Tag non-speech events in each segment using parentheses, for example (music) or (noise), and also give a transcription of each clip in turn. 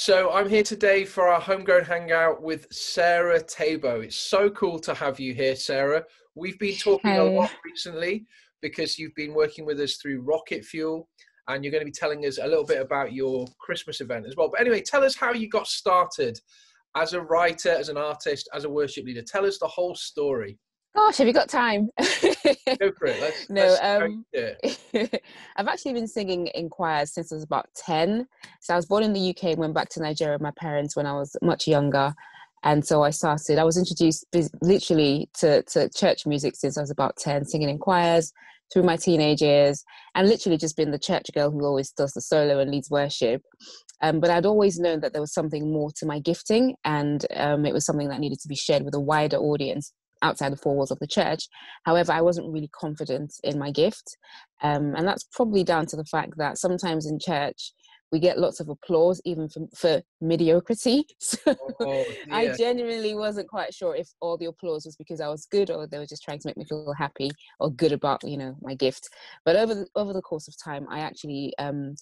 So I'm here today for our homegrown hangout with Sarah Téibo. It's so cool to have you here, Sarah. We've been talking a lot recently because you've been working with us through Rocket Fuel and you're going to be telling us a little bit about your Christmas event as well. But anyway, tell us how you got started as a writer, as an artist, as a worship leader. Tell us the whole story. Gosh, have you got time? Go for it. Let's, (laughs) no, let's um, (laughs) I've actually been singing in choirs since I was about 10. So I was born in the UK and went back to Nigeria with my parents when I was much younger. And so I started, I was introduced literally to, to church music since I was about 10, singing in choirs through my teenage years, and literally just been the church girl who always does the solo and leads worship. Um, but I'd always known that there was something more to my gifting, and um, it was something that needed to be shared with a wider audience outside the four walls of the church. However, I wasn't really confident in my gift. Um, and that's probably down to the fact that sometimes in church, we get lots of applause even for, for mediocrity. (laughs) So oh. I genuinely wasn't quite sure if all the applause was because I was good or they were just trying to make me feel happy or good about, you know, my gift. But over the, over the course of time, I actually um,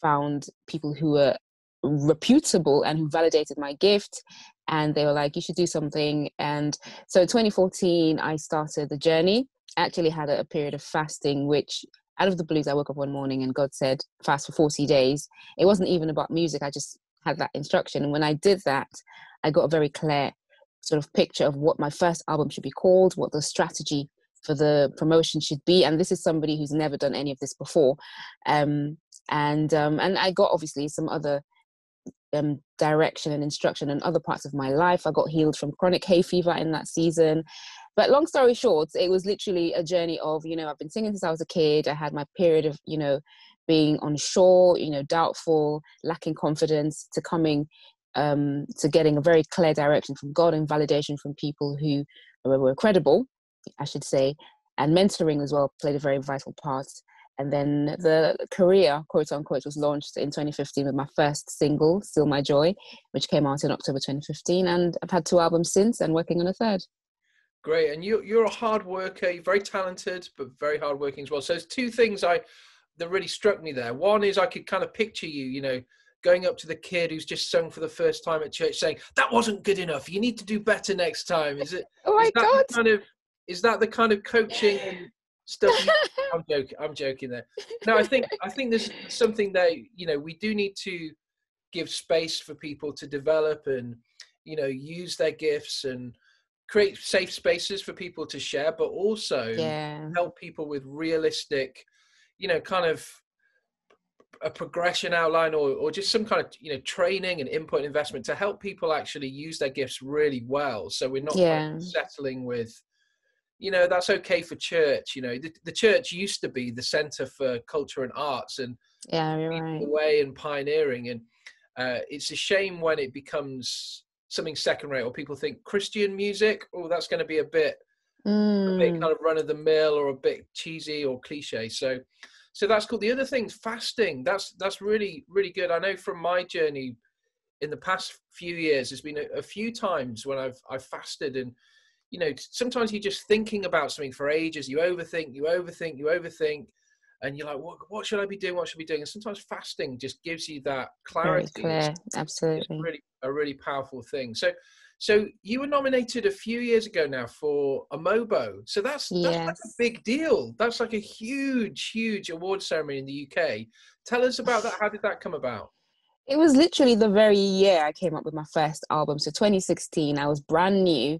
found people who were reputable and who validated my gift and they were like you should do something. And so 2014 i started the journey. I actually had a, a period of fasting which out of the blues i woke up one morning and god said fast for 40 days. It wasn't even about music i just had that instruction. And when i did that i got a very clear sort of picture of what my first album should be called what the strategy for the promotion should be. And this is somebody who's never done any of this before. Um, and um, and i got obviously some other um, direction and instruction in other parts of my life. I got healed from chronic hay fever in that season. But long story short, it was literally a journey of, you know, I've been singing since I was a kid. I had my period of, you know, being unsure, you know, doubtful, lacking confidence, to coming um, to getting a very clear direction from God and validation from people who were credible, I should say. And mentoring as well played a very vital part and then the career quote unquote was launched in 2015 with my first single still my joy which came out in october 2015 and i've had two albums since and working on a third. Great. And you, you're a hard worker you're very talented but very hard working as well. So there's two things i that really struck me there. One is i could kind of picture you you know going up to the kid who's just sung for the first time at church saying that wasn't good enough. You need to do better next time. Is it (laughs) oh my god. kind of is that the kind of coaching and stuff. (laughs) I'm joking. I'm joking there. No, I think I think there's something that you know we do need to give space for people to develop and you know use their gifts and create safe spaces for people to share, but also yeah. help people with realistic, you know, kind of a progression outline or, or just some kind of you know training and input investment to help people actually use their gifts really well so we're not yeah. settling with you know that's okay for church you know the, the church used to be the center for culture and arts and yeah you're right. the way and pioneering and uh, it's a shame when it becomes something second rate or people think christian music oh that's going to be a bit mm. a bit mm. kind of run of the mill or a bit cheesy or cliche so so that's cool the other thing fasting that's that's really really good i know from my journey in the past few years there's been a, a few times when i've i've fasted and you know, sometimes you're just thinking about something for ages. You overthink, you overthink, you overthink, and you're like, what, what should I be doing? What should I be doing? And sometimes fasting just gives you that clarity. Very clear, it's, absolutely. Really a really powerful thing. So, so you were nominated a few years ago now for a MOBO. So that's that's yes. like a big deal. That's like a huge, huge award ceremony in the UK. Tell us about that. How did that come about? It was literally the very year I came up with my first album. So 2016, I was brand new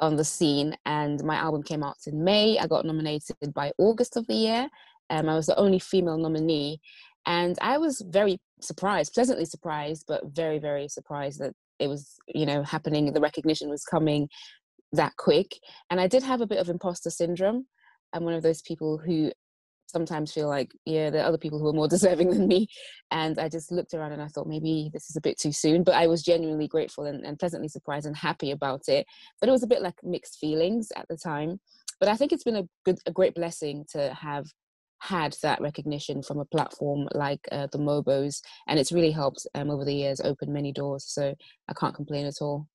on the scene and my album came out in May. I got nominated by August of the year. Um, I was the only female nominee and I was very surprised, pleasantly surprised, but very, very surprised that it was, you know, happening. The recognition was coming that quick. And I did have a bit of imposter syndrome. I'm one of those people who sometimes feel like yeah there are other people who are more (laughs) deserving than me and i just looked around and i thought maybe this is a bit too soon but i was genuinely grateful and, and pleasantly surprised and happy about it but it was a bit like mixed feelings at the time but i think it's been a good a great blessing to have had that recognition from a platform like uh, the mobos and it's really helped um, over the years open many doors so i can't complain at all.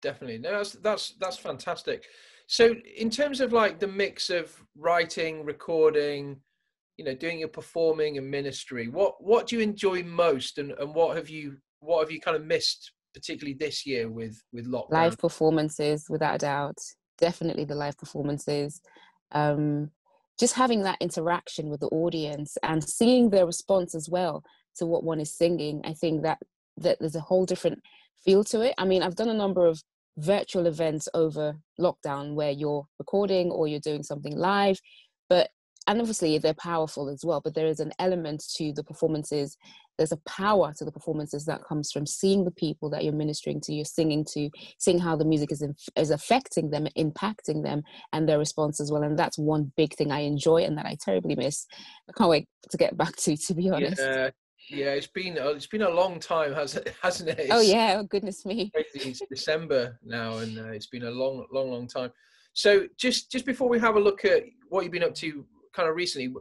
Definitely. No that's that's that's fantastic so, in terms of like the mix of writing, recording, you know, doing your performing and ministry, what what do you enjoy most, and and what have you what have you kind of missed, particularly this year with with lockdown? Live performances, without a doubt. Definitely the live performances. Um, just having that interaction with the audience and seeing their response as well to what one is singing. I think that that there's a whole different feel to it. I mean, I've done a number of virtual events over lockdown where you're recording or you're doing something live, but and obviously they're powerful as well but there is an element to the performances there's a power to the performances that comes from seeing the people that you're ministering to you're singing to seeing how the music is is affecting them impacting them and their response as well and that's one big thing i enjoy and that i terribly miss. I can't wait to get back to to be honest. Yeah yeah it's been it's been a long time hasn't it (laughs) hasn't it oh, it's, oh yeah oh, goodness me (laughs) it's december now and uh, it's been a long long long time so just just before we have a look at what you've been up to kind of recently,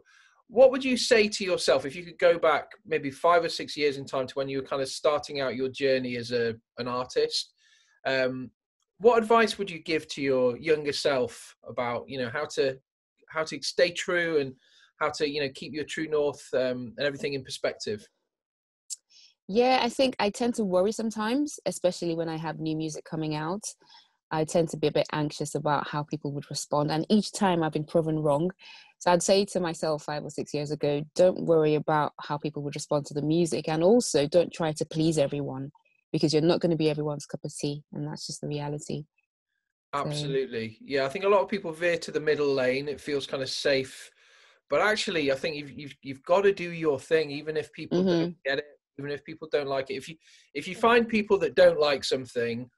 what would you say to yourself if you could go back maybe five or six years in time to when you were kind of starting out your journey as a an artist? Um, what advice would you give to your younger self about you know how to how to stay true and how to you know keep your true north um, and everything in perspective? Yeah, I think I tend to worry sometimes, especially when I have new music coming out. I tend to be a bit anxious about how people would respond. And each time I've been proven wrong. So I'd say to myself five or six years ago, don't worry about how people would respond to the music. And also don't try to please everyone because you're not going to be everyone's cup of tea. And that's just the reality. Absolutely. So, yeah. I think a lot of people veer to the middle lane. It feels kind of safe. But actually, I think you've, you've, you've got to do your thing, even if people mm-hmm. don't get it, even if people don't like it. If you, if you find people that don't like something,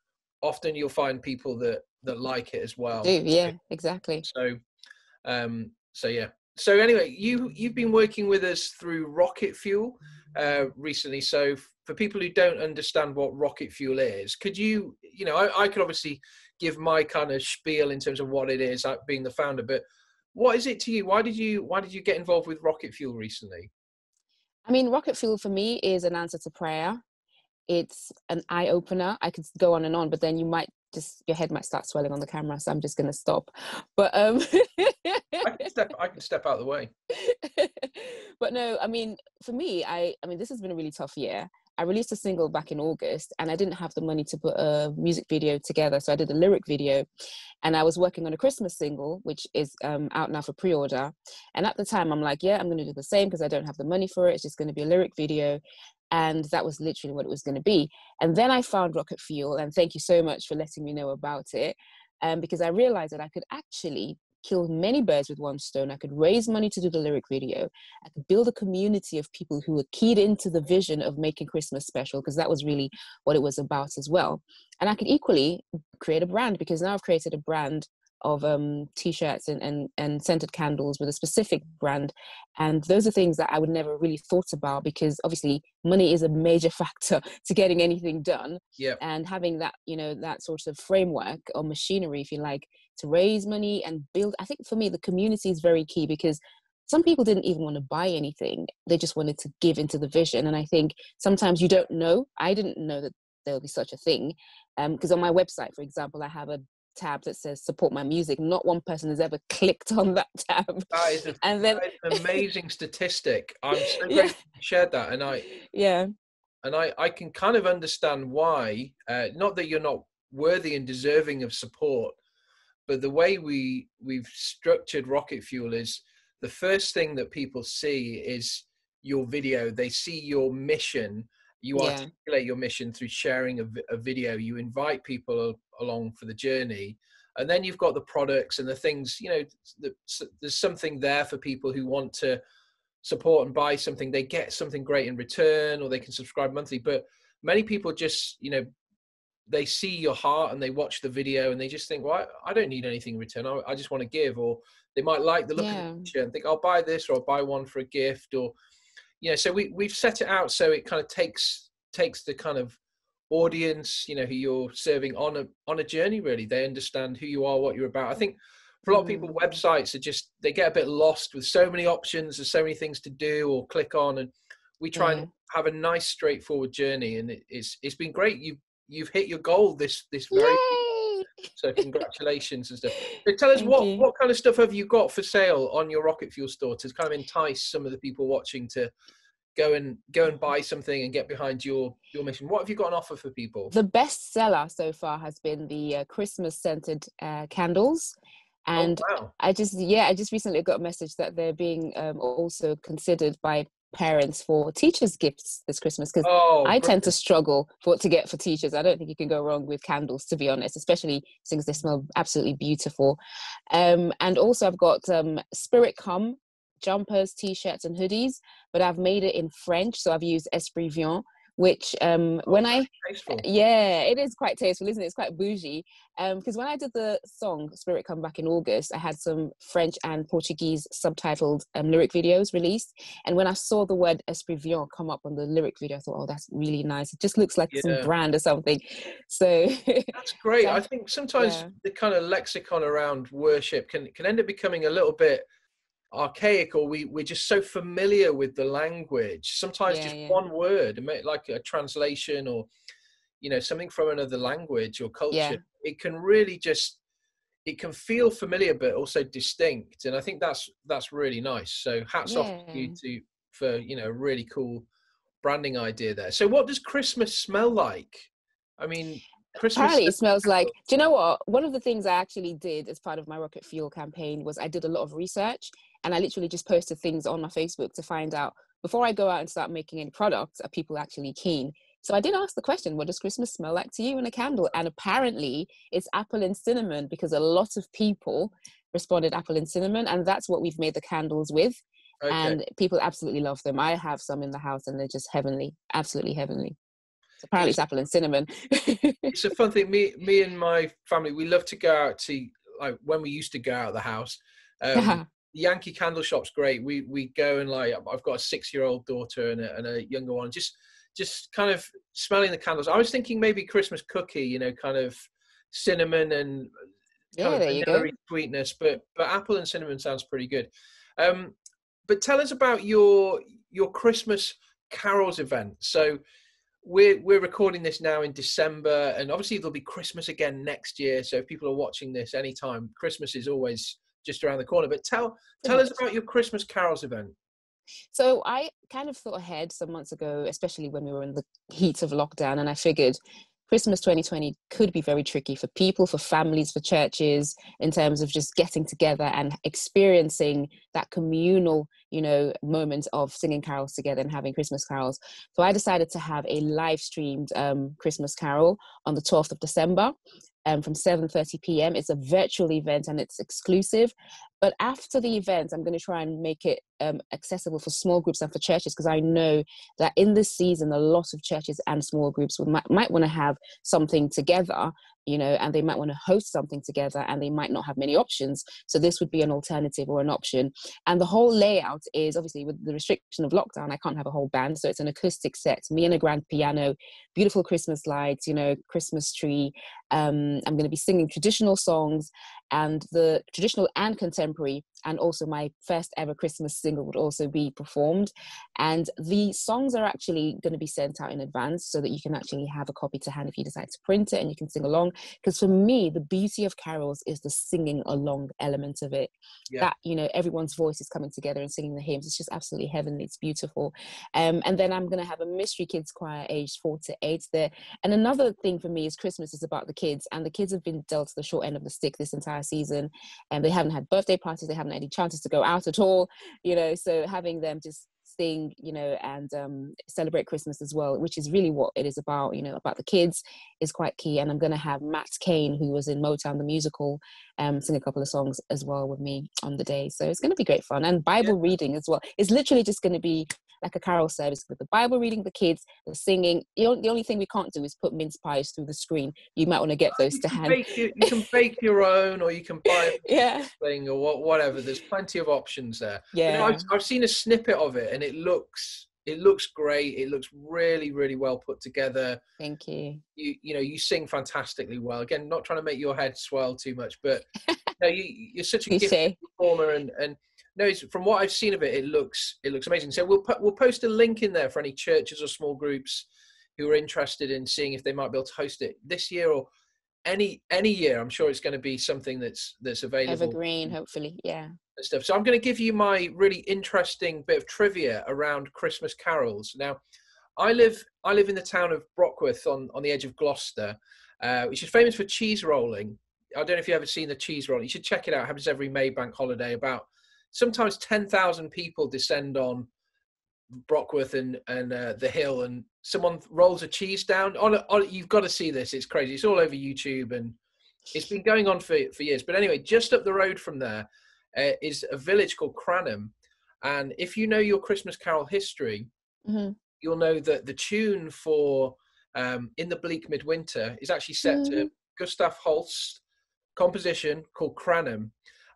often you'll find people that that like it as well. Do, yeah, exactly. So, um, so yeah. So anyway, you you've been working with us through Rocket Fuel uh, recently. So for people who don't understand what Rocket Fuel is, could you, you know, I, I could obviously give my kind of spiel in terms of what it is, like being the founder, but what is it to you? Why did you why did you get involved with Rocket Fuel recently? I mean, Rocket Fuel for me is an answer to prayer it's an eye opener. I could go on and on, but then you might just your head might start swelling on the camera, so I'm just gonna stop. But um I can step I can step out of the way. (laughs) but no, I mean for me, I I mean this has been a really tough year. I released a single back in August and I didn't have the money to put a music video together. So I did a lyric video and I was working on a Christmas single, which is um, out now for pre order. And at the time, I'm like, yeah, I'm going to do the same because I don't have the money for it. It's just going to be a lyric video and that was literally what it was going to be and then i found rocket fuel and thank you so much for letting me know about it um, because i realized that i could actually kill many birds with one stone. I could raise money to do the lyric video. I could build a community of people who were keyed into the vision of making christmas special because that was really what it was about as well. And i could equally create a brand because now i've created a brand of um, t-shirts and, and, and scented candles with a specific brand and those are things that i would never really thought about because obviously money is a major (laughs) factor to getting anything done yeah. and having that you know that sort of framework or machinery if you like to raise money and build i think for me the community is very key because some people didn't even want to buy anything they just wanted to give into the vision and i think sometimes you don't know i didn't know that there would be such a thing because um, on my website for example i have a tab that says support my music. Not one person has ever clicked on that (laughs) tab. That is, a, and then, an amazing statistic. I'm so (laughs) grateful yeah. you shared that. And I yeah. And I, I can kind of understand why, uh, not that you're not worthy and deserving of support, but the way we we've structured Rocket Fuel is the first thing that people see is your video. They see your mission you yeah. articulate your mission through sharing a, a, video you invite people along for the journey and then you've got the products and the things you know the, there's something there for people who want to support and buy something they get something great in return or they can subscribe monthly but many people just you know they see your heart and they watch the video and they just think well i, I don't need anything in return I, I, just want to give or they might like the look yeah. of the picture and think i'll buy this or i'll buy one for a gift or you know so we, we've set it out so it kind of takes takes the kind of audience you know who you're serving on a on a journey really they understand who you are what you're about i think for a lot of people mm. websites are just they get a bit lost with so many options there's so many things to do or click on and we try and have a nice straightforward journey and it, it's it's been great you've you've hit your goal this this very Yay! So (laughs) congratulations and stuff so tell us Thank what you. what kind of stuff have you got for sale on your rocket fuel store to kind of entice some of the people watching to go and go and buy something and get behind your your mission. What have you got on offer for people? The best seller so far has been the uh, Christmas scented uh, candles. Oh, And wow. I just, yeah, I just recently got a message that they're being um, also considered by parents for teachers' gifts this Christmas because Oh, I tend to struggle for what to get for teachers. I don't think you can go wrong with candles, to be honest, especially since they smell absolutely beautiful. Um, and also, I've got um, Spirit Come jumpers, t-shirts, and hoodies, but I've made it in French, so I've used Esprit Vient. Which, um, when I Tasteful. yeah, it is quite tasteful, isn't it? It's quite bougie. Um, because when I did the song Spirit Come Back in August, I had some French and Portuguese subtitled um, lyric videos released. And when I saw the word Esprit Vient come up on the lyric video, I thought, oh, that's really nice. It just looks like Yeah. some brand or something. (laughs) So That's great. (laughs) So- I think sometimes yeah. the kind of lexicon around worship can can end up becoming a little bit archaic, or we we're just so familiar with the language. Sometimes Yeah, just yeah. one word, like a translation or you know something from another language or culture, Yeah. it can really just it can feel familiar but also distinct, and I think that's that's really nice. So hats off to you to for you know a really cool branding idea there. So what does Christmas smell like? I mean, Christmas. apparently it smells like do you know what one of the things i actually did as part of my rocket fuel campaign was i did a lot of research and i literally just posted things on my facebook to find out before i go out and start making any products are people actually keen so i did ask the question what does christmas smell like to you in a candle and apparently it's apple and cinnamon because a lot of people responded apple and cinnamon and that's what we've made the candles with Okay. and people absolutely love them i have some in the house and they're just heavenly absolutely heavenly so apparently it's apple and cinnamon (laughs) it's a fun thing. Me, me and my family, we love to go out to like when we used to go out of the house. Um, (laughs) Yankee candle shop's great. We we go and like I've got a six year old daughter and a, and a younger one. Just just kind of smelling the candles. I was thinking maybe Christmas cookie, you know, kind of cinnamon and kind yeah of there you go sweetness, but but apple and cinnamon sounds pretty good. Um, but tell us about your your Christmas carols event. So we're we're recording this now in December, and obviously there'll be Christmas again next year. So if people are watching this anytime, Christmas is always just around the corner. But tell tell us about your Christmas carols event. So I kind of thought ahead some months ago, especially when we were in the heat of lockdown, and I figured Christmas 2020 could be very tricky for people, for families, for churches, in terms of just getting together and experiencing that communal, you know, moments of singing carols together and having Christmas carols. So I decided to have a live streamed um, Christmas carol on the 12th of December. Um, from 7:30 p.m. It's a virtual event and it's exclusive. But after the event, I'm going to try and make it um, accessible for small groups and for churches because I know that in this season, a lot of churches and small groups would, might, might want to have something together, you know, and they might want to host something together and they might not have many options. So this would be an alternative or an option. And the whole layout is obviously with the restriction of lockdown, I can't have a whole band. So it's an acoustic set, me and a grand piano, beautiful Christmas lights, you know, Christmas tree. Um, I'm going to be singing traditional songs and the traditional and contemporary and also my first ever christmas single would also be performed. And the songs are actually going to be sent out in advance so that you can actually have a copy to hand if you decide to print it and you can sing along. Because for me the beauty of carols is the singing along element of it. Yeah. that you know everyone's voice is coming together and singing the hymns. It's just absolutely heavenly. It's beautiful. Um, and then i'm going to have a mystery kids choir aged four to eight there. And another thing for me is christmas is about the kids and the kids have been dealt the short end of the stick this entire season and they haven't had birthday parties they haven't had any chances to go out at all you know so having them just sing you know and um, celebrate christmas as well which is really what it is about you know about the kids is quite key and i'm going to have matt kane who was in motown the musical um, sing a couple of songs as well with me on the day so it's going to be great fun and bible reading as well it's literally just going to be like a carol service with the bible reading the kids the singing the only, the only thing we can't do is put mince pies through the screen you might want to get those You to hand bake your, you can bake your own, or you can buy (laughs) yeah a thing, or what, whatever. There's plenty of options there. You yeah know, I've, I've seen a snippet of it, and it looks it looks great. It looks really really well put together. thank you You you know you sing fantastically well. Again, not trying to make your head swell too much, but no, you, you're such a (laughs) gifted performer, and and no, it's, from what I've seen of it, it looks it looks amazing. So we'll put, we'll post a link in there for any churches or small groups who are interested in seeing if they might be able to host it this year or any any year, I'm sure it's going to be something that's that's available. Evergreen, hopefully, yeah. Stuff. So I'm going to give you my really interesting bit of trivia around Christmas carols. Now, I live I live in the town of Brockworth on on the edge of Gloucester, uh, which is famous for cheese rolling. I don't know if you've ever seen the cheese roll. You should check it out. It happens every May bank holiday. About sometimes ten thousand people descend on Brockworth and and uh, the hill, and someone rolls a cheese down. On, on you've got to see this. It's crazy. It's all over YouTube, and it's been going on for for years. But anyway, just up the road from there uh, is a village called Cranham, and if you know your Christmas Carol history, mm-hmm. you'll know that the tune for um, "In the Bleak Midwinter" is actually set mm-hmm. to Gustav Holst composition called Cranham.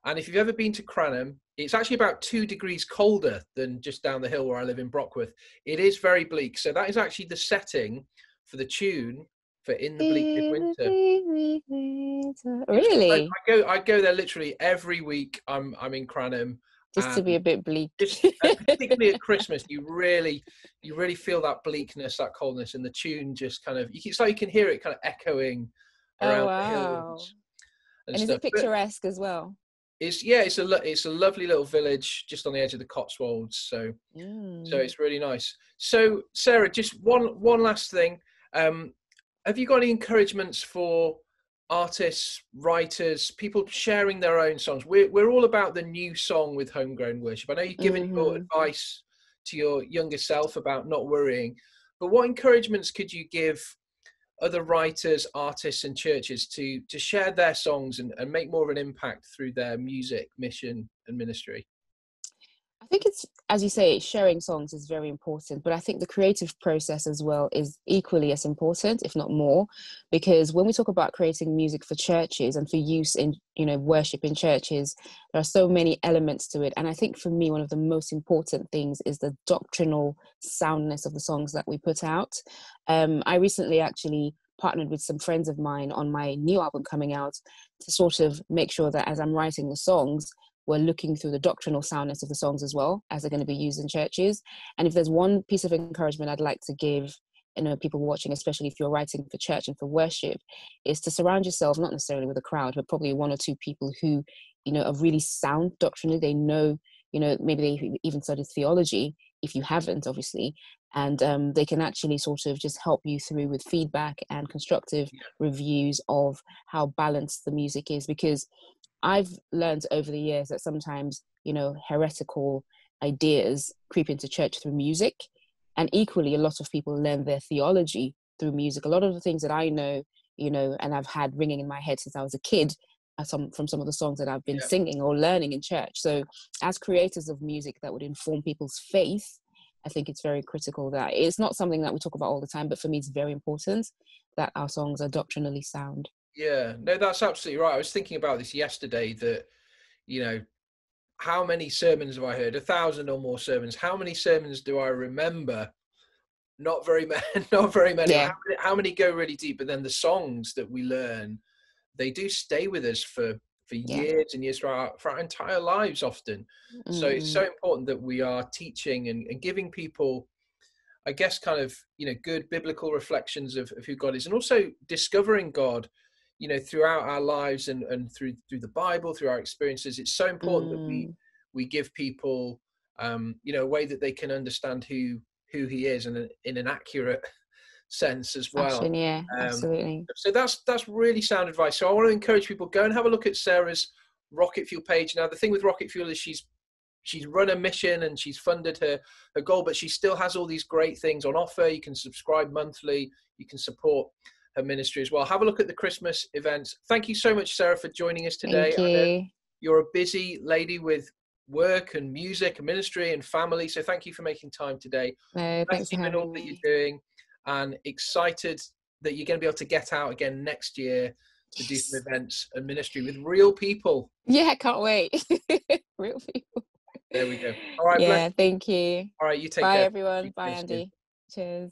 And if you've ever been to Cranham, it's actually about two degrees colder than just down the hill where I live in Brockworth. It is very bleak. So that is actually the setting for the tune for In the Bleak Midwinter. Really? I, I, go I go there literally every week. I'm I'm in Cranham. Just to be a bit bleak. Just, (laughs) particularly at Christmas, you really you really feel that bleakness, that coldness, and the tune just kind of it's like you can hear it kind of echoing oh, around oh, wow. the hills and, and is it picturesque but as well? It's yeah, it's a it's a lovely little village just on the edge of the Cotswolds. So mm. so it's really nice. So Sarah, just one one last thing. Um, have you got any encouragements for artists, writers, people sharing their own songs? We're we're all about the new song with homegrown worship. I know you've given mm-hmm. your advice to your younger self about not worrying, but what encouragements could you give other writers, artists, and churches to to share their songs and, and make more of an impact through their music, mission, and ministry? I think it's, as you say, sharing songs is very important, but I think the creative process as well is equally as important, if not more, because when we talk about creating music for churches and for use in, you know, worship in churches, there are so many elements to it. And I think for me, one of the most important things is the doctrinal soundness of the songs that we put out. Um, I recently actually partnered with some friends of mine on my new album coming out to sort of make sure that as I'm writing the songs, we're looking through the doctrinal soundness of the songs as well as they're going to be used in churches. And if there's one piece of encouragement I'd like to give you know people watching especially if you're writing for church and for worship is to surround yourself not necessarily with a crowd but probably one or two people who you know are really sound doctrinally. They know you know maybe they even studied theology if you haven't obviously. And um, they can actually sort of just help you through with feedback and constructive reviews of how balanced the music is because i've learned over the years that sometimes you know heretical ideas creep into church through music and equally a lot of people learn their theology through music a lot of the things that i know you know and i've had ringing in my head since i was a kid some, from some of the songs that I've been yeah. singing or learning in church. So, as creators of music that would inform people's faith, I think it's very critical that it's not something that we talk about all the time, but for me, it's very important that our songs are doctrinally sound. Yeah, no, that's absolutely right. I was thinking about this yesterday that, you know, how many sermons have I heard? A thousand or more sermons. How many sermons do I remember? Not very (laughs) many. Not very many. Yeah. How, many how many go really deep? But then the songs that we learn, they do stay with us for for yeah. years and years for our, for our entire lives often mm. so it's so mm. important that we are teaching and, and, giving people i guess kind of you know good biblical reflections of, of who god is and also discovering god you know throughout our lives and, and through through the bible through our experiences it's so important mm. that we mm. we give people um you know a way that they can understand who who he is and in an accurate sense as well. Action, yeah, um, absolutely. So that's that's really sound advice. So I want to encourage people go and have a look at Sarah's Rocket Fuel page. Now the thing with Rocket Fuel is she's she's run a mission and she's funded her her goal, but she still has all these great things on offer. You can subscribe monthly. You can support her ministry as well. Have a look at the Christmas events. Thank you so much, Sarah, for joining us today. Thank you. You're a busy lady with work and music and ministry and family. So thank you for making time today. No, thanks for having all me. that you're doing and excited that you're going to be able to get out again next year to do some events and ministry with real people. Yeah, can't wait. (laughs) real people. There we go. All right. Yeah, thank you. All right, you take Bye, care. everyone. Bye, Andy. Cheers.